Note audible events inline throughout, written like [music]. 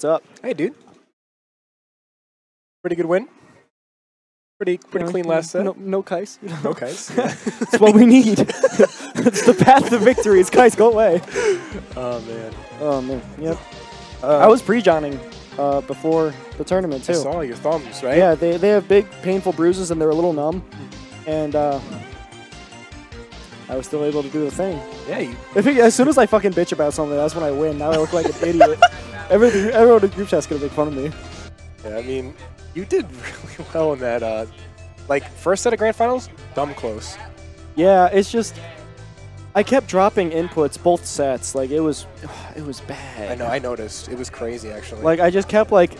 What's up? Hey, dude. Pretty good win. Pretty pretty know, clean last set. No, no Kais. Okay. [laughs] That's what we need. [laughs] it's the path to victory. It's Kais, go away. oh man. Oh, man. Yep. Uh, I was pre-johnning uh, before the tournament, I too. saw your thumbs, right? Yeah, they, they have big, painful bruises, and they're a little numb. And uh, I was still able to do the thing. Yeah. You, as soon as I fucking bitch about something, that's when I win. Now I look like an idiot. [laughs] Everyone, everyone in group chat's gonna make fun of me. yeah. I mean, you did [laughs] really well in that. Uh, like first set of grand finals, dumb close. Yeah, it's just I kept dropping inputs both sets. Like it was, [sighs] it was bad. I know. I noticed. It was crazy actually. Like I just kept like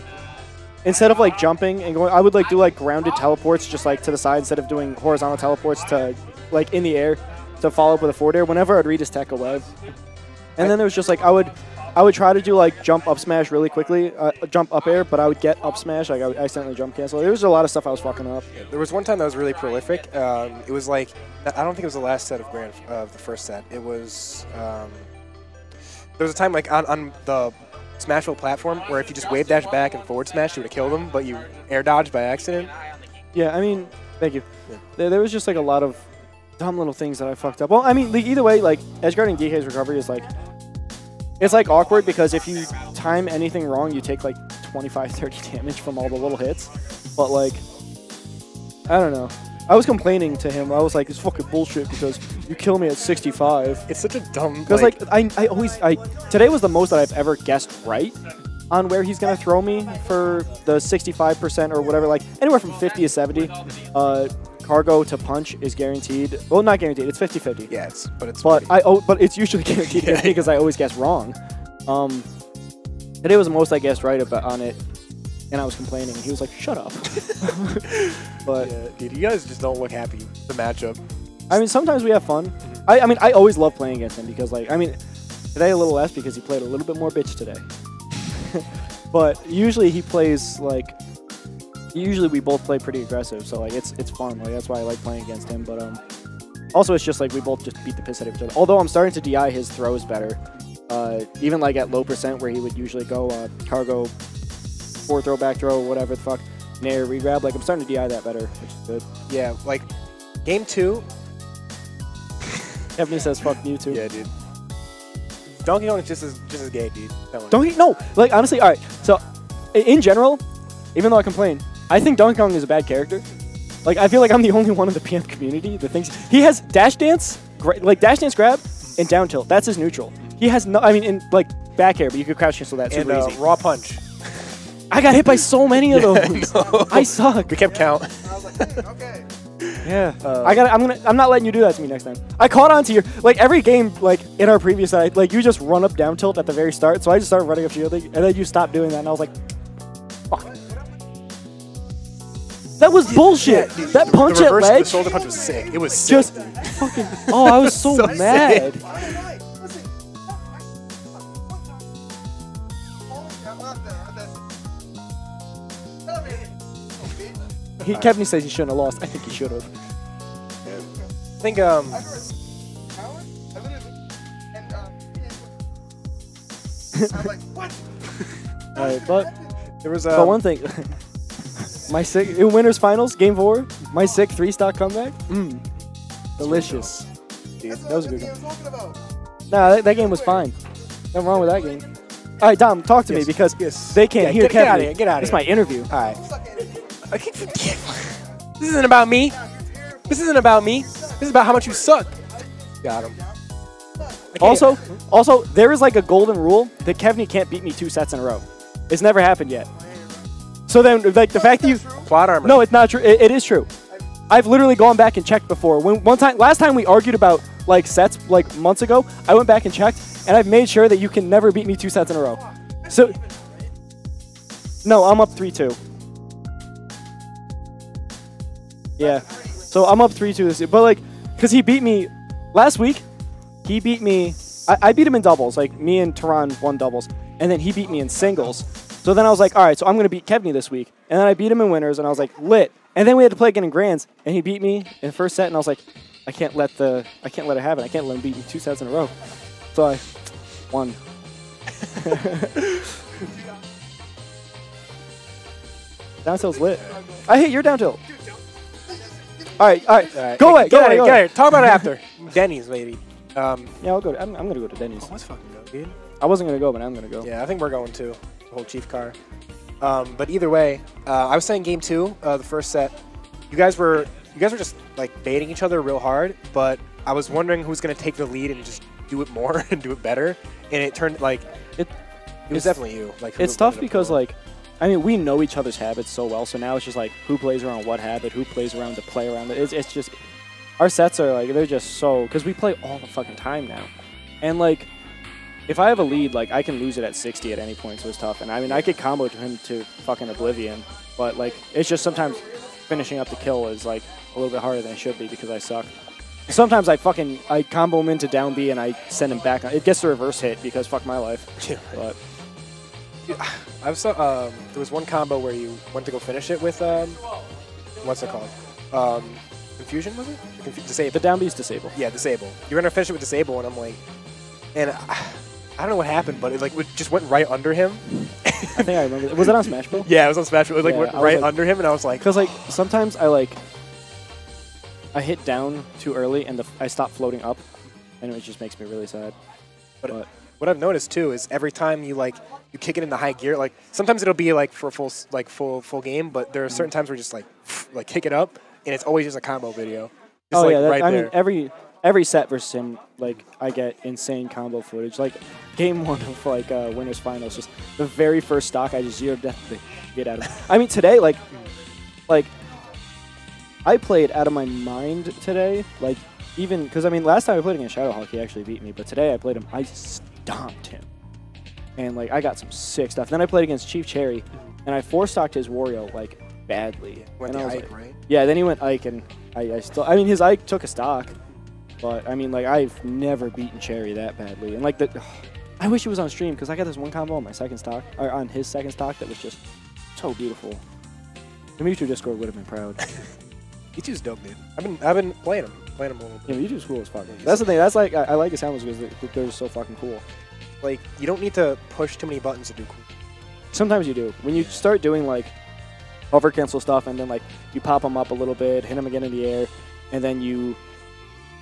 instead of like jumping and going, I would like do like grounded teleports just like to the side instead of doing horizontal teleports to like in the air to follow up with a forward air. Whenever I'd read his tech away, and then there was just like I would. I would try to do like jump up smash really quickly, uh, jump up air, but I would get up smash. Like I would accidentally jump cancel. There was a lot of stuff I was fucking up. There was one time that was really prolific. Um, it was like I don't think it was the last set of grand of the first set. It was um, there was a time like on, on the Smashville platform where if you just wave dash back and forward smash, you would have killed him, but you air dodged by accident. Yeah, I mean, thank you. Yeah. There, there was just like a lot of dumb little things that I fucked up. Well, I mean, like, either way, like edge guarding DK's recovery is like it's like awkward because if you time anything wrong, you take like 25, [laughs] 30 damage from all the little hits. But like, I don't know. I was complaining to him. I was like, "It's fucking bullshit because you kill me at 65." It's such a dumb. Because like, I, I always I today was the most that I've ever guessed right on where he's gonna throw me for the 65% or whatever. Like anywhere from 50 to 70. Uh, cargo to punch is guaranteed. Well, not guaranteed. It's 50-50. yeah, it's but it's But I oh, but it's usually [laughs] guaranteed Yeah. because I always guess wrong. Um, today was the most I guessed right about on it, and I was complaining. He was like, "Shut up." [laughs] but yeah, dude, you guys just don't look happy. The matchup. I mean, sometimes we have fun. Mm-hmm. I, I mean, I always love playing against him because, like, I mean, today a little less because he played a little bit more bitch today. [laughs] but usually he plays like. Usually we both play pretty aggressive, so like it's it's fun. Like that's why I like playing against him. But um, also it's just like we both just beat the piss out of each other. Although I'm starting to di his throws better. Uh, even like at low percent where he would usually go uh, cargo, forward throw, back throw, whatever the fuck, nair, regrab. Like I'm starting to di that better, which is good. Yeah, like game two. [laughs] Kevin says fuck you too. Yeah, dude. Donkey Kong is just as just as gay, dude. Donkey no, like honestly, all right. So in general, even though I complain, I think Donkey Kong is a bad character. Like I feel like I'm the only one in the PM community that thinks he has dash dance, gra- like dash dance grab and down tilt. That's his neutral. He has no, I mean, in like back air, but you could crouch cancel that and super uh, easy. raw punch. I got hit by so many of [laughs] Yeah, those. no. [laughs] I suck. We kept count. Yeah. Uh, I got. I'm gonna. I'm not letting you do that to me next time. I caught on to your like every game like in our previous side. Like you just run up down tilt at the very start. So I just started running up shielding, and then you stopped doing that, and I was like, That was bullshit. Yeah, dude, that the- punch the at reverse, ledge. The shoulder punch was sick. It was sick. just fucking. Oh, I was [laughs] so, So mad. He, Kevin says he shouldn't have lost. I think he should have. I think um [laughs] All right, but there was But um, one thing, my sick in winners finals, game four, my sick three stock comeback, mmm, delicious. dude. That was a good one. Nah, that, that game was fine. Nothing wrong with that game. All right, Dom, talk to me because yes. they can't Yeah, hear get- get out of here, get outta It's here. my interview. All right. I keep This isn't about me. This isn't about me. This is about how much you suck. Got him. Also, also, there is like a golden rule that Kevin can't beat me two sets in a row. It's never happened yet. So then, like the fact that you quad armor. No, it's not true. It, it is true. I've literally gone back and checked before. When one time, last time we argued about like sets like months ago, I went back and checked, and I've made sure that you can never beat me two sets in a row. So, no, I'm up three two. Yeah, so I'm up three two this year, but like, cause he beat me last week. He beat me. I, I beat him in doubles. Like me and Tehran won doubles, and then he beat me in singles. So then I was like, all right, so I'm gonna beat Kevney this week, and then I beat him in winners, and I was like, lit. And then we had to play again in grands, and he beat me in the first set, and I was like, I can't let the, I can't let it happen. I can't let him beat me two sets in a row. So I won. [laughs] Down tilt's lit. I hate your down tilt. All right, all right. All right. Go away, go out away, go away. Get out of here. Talk about it after. [laughs] Denny's, maybe. Um, Yeah, I'll go. I'm, I'm gonna go to Denny's. let's fucking go, dude. I wasn't gonna go, but I'm gonna go. Yeah, I think we're going to the whole Chief car. Um, but either way, uh, I was saying game two, uh, the first set, you guys were you guys were just like baiting each other real hard. But I was wondering who's going to take the lead and just do it more [laughs] and do it better. And it turned like It- it was definitely you. Like It's tough because going. like, I mean, we know each other's habits so well. So now it's just like who plays around what habit, who plays around to play around it. It's, it's just our sets are like they're just so because we play all the fucking time now, and like. If I have a lead, like I can lose it at 60 at any point, so it's tough. And I mean, I could combo to him to fucking oblivion, but like it's just sometimes finishing up the kill is like a little bit harder than it should be because I suck. Sometimes I fucking I combo him into down B and I send him back. It gets the reverse hit because fuck my life. [laughs] Yeah. But I saw um, there was one combo where you went to go finish it with um, what's it called? Um, confusion was it? Confu- disable. the down B is disabled. Yeah, disable. You're gonna finish it with disable, and I'm like, and I, I don't know what happened, but it like would- just went right under him. I think I remember. that. Was it on Smash Bros? Yeah, it was on Smash. Bros. It like Yeah, went right like- under him, and I was like, Because like sometimes I like I hit down too early and the, I stop floating up, and it just makes me really sad. But- But, what I've noticed too is every time you like you kick it into high gear, like sometimes it'll be like for a full like full full game, but there are certain times where you just like [sniffs] like kick it up, and it's always just a combo video. It's oh like yeah, that, right I there. mean every every set versus him, like I get insane combo footage. Like game [laughs] one of like uh, winners finals, just the very first stock, I just zeroed death the shit out of. I mean today, like like I played out of my mind today. Like even because I mean last time I played against Shadowhawk, he actually beat me, but today I played him, I stomped him, and like I got some sick stuff. Then I played against Chief Cherry, and I four stocked his Wario like badly. Went and I was Ike, like, right? yeah, then he went Ike, and I, I still. I mean, his Ike took a stock, but I mean, like I've never beaten Cherry that badly, and like the. I wish it was on stream because I got this one combo on my second stock, or on his second stock that was just so beautiful. The Mewtwo Discord would have been proud. [laughs] Mewtwo's dope, dude. I've been I've been playing him, playing him a little bit. yeah, Mewtwo's cool as fuck. That's the thing. That's like I, I like his helmets because they're, so fucking cool. Like you don't need to push too many buttons to do cool. Sometimes you do. When you start doing like hover cancel stuff, and then like you pop them up a little bit, hit them again in the air, and then you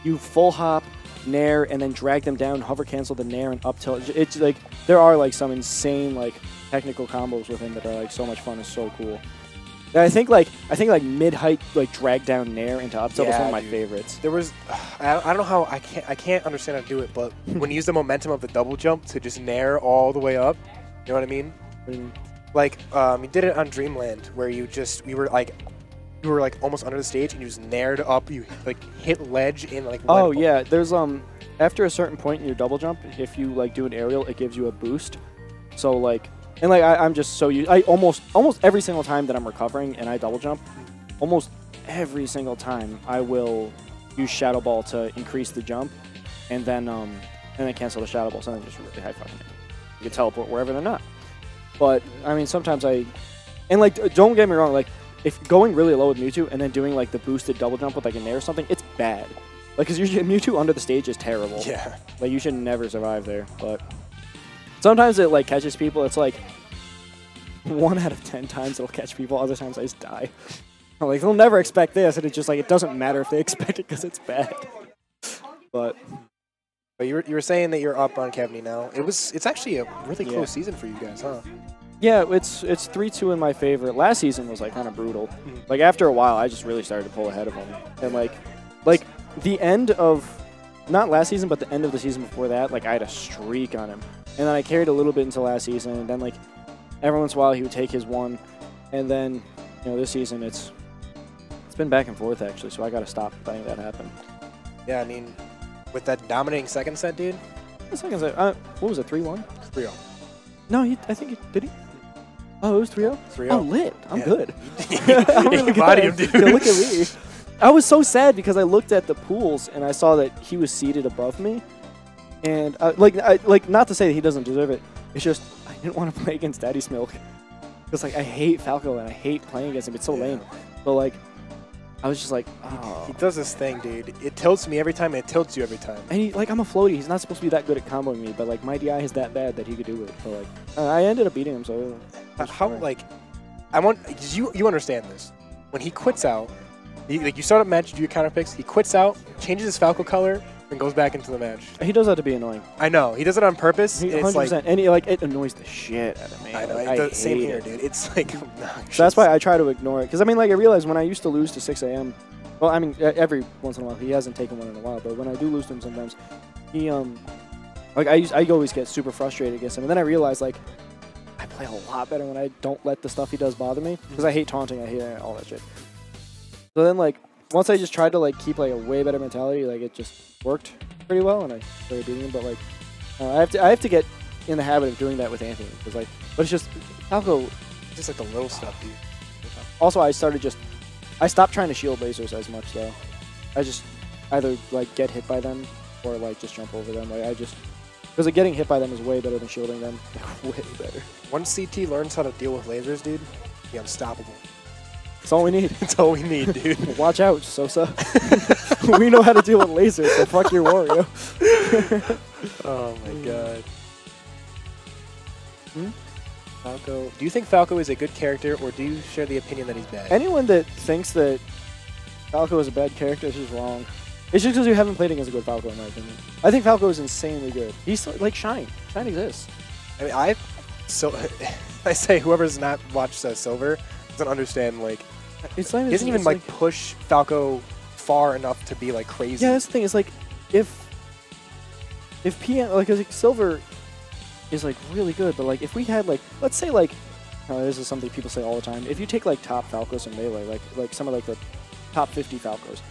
you full hop, nair, and then drag them down, hover cancel the nair and up tilt. It's, like there are like some insane like technical combos with him that are like so much fun and so cool. And I think like I think like mid height like drag down nair into up tilt is Yeah, one of my dude. favorites. There was [sighs] I, I don't know how I can't I can't understand how to do it, but [laughs] when you use the momentum of the double jump to just nair all the way up, you know what I mean? And Like um, you did it on Dreamland where you just we were like you were like almost under the stage and you just naired up. You like hit ledge and like. Oh yeah, there's um after a certain point in your double jump, if you like do an aerial, it gives you a boost. So like and like I, I'm just so used. I almost almost every single time that I'm recovering and I double jump, almost every single time I will use Shadow Ball to increase the jump, and then um and then cancel the Shadow Ball. So then just really high fucking. You can teleport wherever they're not. But I mean sometimes I and like don't get me wrong like. If going really low with Mewtwo and then doing like the boosted double jump with like a nair or something, it's bad. Like, cause usually Mewtwo under the stage is terrible. Yeah. Like, you should never survive there. But sometimes it like catches people. It's like one out of ten times it'll catch people. Other times I just die. I'm [laughs] like they'll never expect this, and it's just like it doesn't matter if they [laughs] expect it because it's bad. But But you were, you were saying that you're up on Kevney now. It was it's actually a really Yeah. close season for you guys, huh? Yeah, it's it's three two in my favor. Last season was like kind of brutal. Mhm. Like after a while, I just really started to pull ahead of them, and like like the end of not last season, but the end of the season before that, like I had a streak on him, and then I carried a little bit into last season, and then like every once in a while he would take his one, and then you know this season it's it's been back and forth actually, so I got to stop letting that happen. Yeah, I mean, with that dominating second set, dude. The second set, uh, what was it, three one? 3-0. No, he, I think he did he. Oh, it was 3-0? 3-0. Oh, lit. I'm Yeah. good. I'm really good. him, dude. Yeah, look at me. I was so sad because I looked at the pools and I saw that he was seated above me, and uh, like, I, like not to say that he doesn't deserve it. It's just I didn't want to [laughs] play against Daddy's Milk because like I hate Falco and I hate playing against him. It's so Yeah. lame. But like, I was just like, oh. He does this thing, dude. It tilts me every time, and it tilts you every time. And he, like, I'm a floaty. He's not supposed to be that good at comboing me, but like my DI is that bad that he could do it. So like, uh, I ended up beating him. So How fine. like I want you you understand this. When he quits out, he, like you start a match, do your counter picks. He quits out, changes his Falco color, and goes back into the match. He does that to be annoying. I know he does it on purpose. He, 100%. It's like and he, like it annoys the shit out of me. I know. Like, I same here, it. dude. It's like [laughs] obnoxious. So that's why I try to ignore it. Because I mean, like I realize when I used to lose to 6 a.m. Well, I mean, every once in a while he hasn't taken one in a while, but when I do lose to him sometimes, he um, like I used, I always get super frustrated against him, and then I realize like I play a lot better when I don't let the stuff he does bother me because I hate taunting, I hate all that shit. So then like once I just tried to like keep like a way better mentality, like it just worked pretty well, and I started beating him. But like uh, I have to I have to get in the habit of doing that with Anthony because like, but it's just Falco just like the little stuff, dude. also, I started just. I stopped trying to shield lasers as much though. I just either like get hit by them or like just jump over them. Like I just because like, getting hit by them is way better than shielding them. Like, [laughs] way better. Once CT learns how to deal with lasers, dude, be unstoppable. That's all we need. That's all we need, dude. [laughs] Watch out, Sosa. [laughs] we know how to deal with lasers, so fuck your Wario. [laughs] oh my god. Hmm? Falco. Do you think Falco is a good character, or do you share the opinion that he's bad? Anyone that thinks that Falco is a bad character is just wrong. It's just because you haven't played against a good Falco, in my opinion. I think Falco is insanely good. He's like Shine. Shine exists. I mean, I so I say whoever's not watched uh, Silver doesn't understand. Like, It's not he doesn't even it's like push Falco far enough to be like crazy. Yeah, that's the thing. Is like if if PM like, like Silver is like really good, but like if we had like let's say like uh, this is something people say all the time. If you take like top Falcos in melee, like like some of like the top 50 Falcos,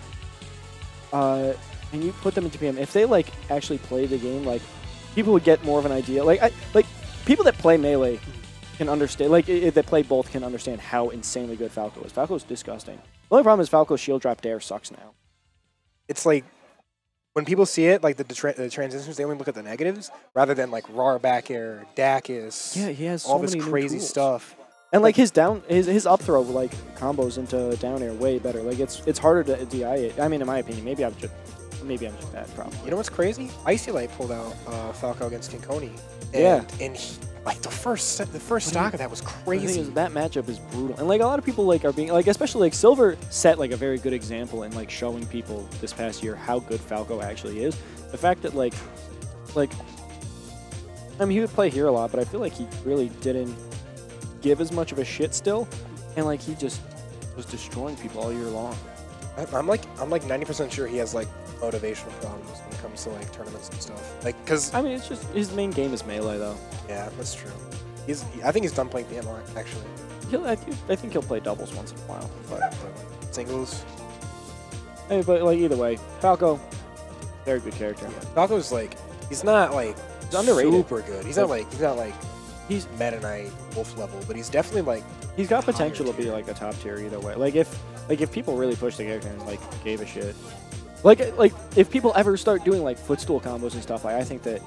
uh, and you put them into PM, if they like actually play the game, like people would get more of an idea. Like I like people that play melee can understand. Like i- i- that play both can understand how insanely good Falco is. Falco is disgusting. The only problem is Falco's shield drop dair sucks now. It's like when people see it, like the, tra- the transitions, they only look at the negatives rather than like raw back air, Dacus, Yeah, he has so all this many crazy stuff. And like his down, his his up throw like combos into down air way better. Like it's it's harder to DI it. I mean, in my opinion, maybe I'm just maybe I'm just bad. Probably. You know what's crazy? Icy Light pulled out uh, Falco against Kinkoni. And, Yeah. And he, like the first set, the first stock of that was crazy. is, that matchup is brutal, and like a lot of people like are being like, especially like Silver set like a very good example in like showing people this past year how good Falco actually is. The fact that like, like, I mean, he would play here a lot, but I feel like he really didn't give as much of a shit still, and like he just was destroying people all year long. I'm like I'm like 90% sure he has like motivational problems when it comes to like tournaments and stuff. Like, cause I mean, it's just his main game is melee though. yeah, that's true. He's I think he's done playing line actually. He'll, I, think, I think he'll play doubles once in a while. But, but singles, mean, but like either way, Falco, very good character. Falco's like he's not like He's underrated. super good. He's not like he's not like He's Meta Knight Wolf level, but he's definitely like he's got potential to be like a top tier either way. Like if like if people really push the character and like gave a shit, like like if people ever start doing like footstool combos and stuff, like I think that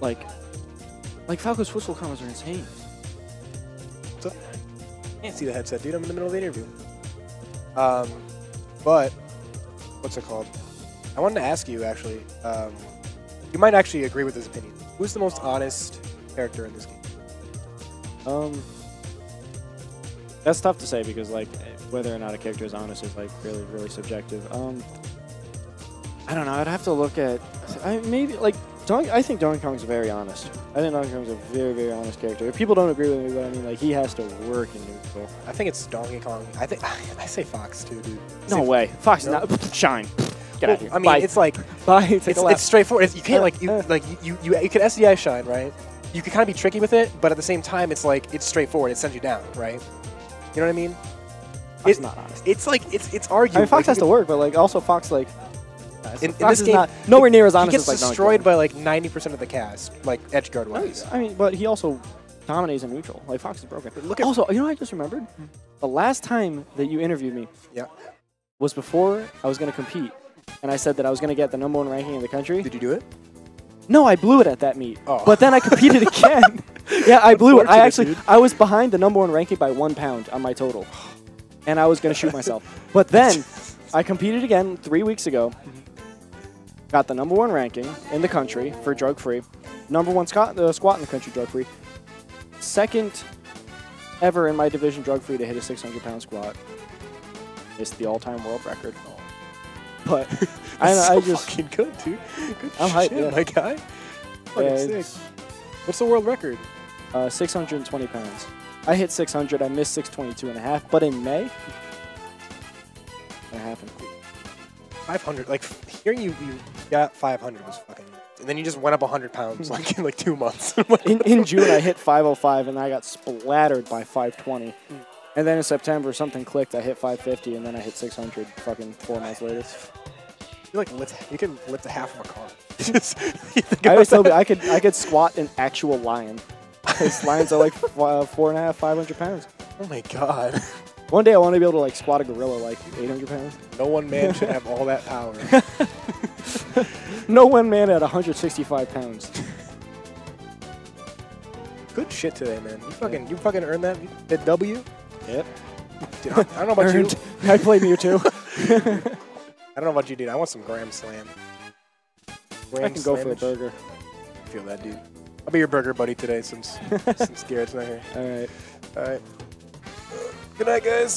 like like Falco's footstool combos are insane. What's up? can't see the headset, dude. I'm in the middle of the interview. Um, but what's it called? I wanted to ask you actually. Um, you might actually agree with this opinion. Who's the most honest character in this game? Um, that's tough to say because like whether or not a character is honest is like really really subjective. Um, I don't know. I'd have to look at. I maybe like Donkey. I think Donkey Kong's very honest. I think Donkey Kong's a very very honest character. If people don't agree with me, but I mean like he has to work in neutral. I think it's Donkey Kong. I think [laughs] I say Fox too, dude. I No way. Fox No. not shine. Get Well, out of here. I mean, Bye. it's like Bye. It's, it's straightforward. It's, you can't Uh, like you uh. like you you you can SDI shine right. You can kind of be tricky with it, but at the same time, it's like it's straightforward. It sends you down, right? You know what I mean? Fox it- not honest. It's like it's it's I arguable. mean, Fox Like, has to work, but like also Fox like. In- in Fox this is game, not nowhere near as He honest gets as like destroyed by like 90% of the cast, like edge guard wise. I mean, but he also dominates in neutral. Like Fox is broken. Look at Also, you know what I just remembered? The last time that you interviewed me Yeah. was before I was going to compete. And I said that I was going to get the number one ranking in the country. Did you do it? No, I blew it at that meet. Oh. But then I competed [laughs] again. Yeah, I blew it. I actually, dude. I was behind the number one ranking by one pound on my total. And I was going to shoot myself. But then [laughs] I competed again three weeks ago. Got the number one ranking in the country for drug free. Number one squat, uh, squat in the country drug free. Second ever in my division drug free to hit a 600 pound squat. It's the all time world record. But [laughs] I, That's I so just fucking good, dude. Good I'm hyped, yeah. my guy. Fucking Yeah, sick. What's the world record? Uh, 620 pounds. I hit 600. I missed 622 and a half. But in May, that happened. 500. Like hearing you, you got 500 was fucking. And then you just went up 100 pounds [laughs] like in like two months. [laughs] In, in June, I hit 505 and I got splattered by 520. And then in September, something clicked. I hit 550 and then I hit 600 fucking four months later. you like lift. You can lift a half of a car. Just- you think I always tell? I could I could squat an actual lion. Because lions are like f- uh, four and a half, 500 pounds. Oh my god. One day I want to be able to like squat a gorilla like 800 pounds. No one man should have all that power. [laughs] No one man at 165 pounds. Good shit today, man. You fucking, you fucking earned that. That W. Yep. Dude, I, I don't know about Earned. you. I played Mewtwo. [laughs] I don't know about you, dude. I want some Grand Slam. Graham I can go for a burger. I feel that, dude. I'll be your burger buddy today since [laughs] since Garrett's not here. All right. All right. Good night, guys.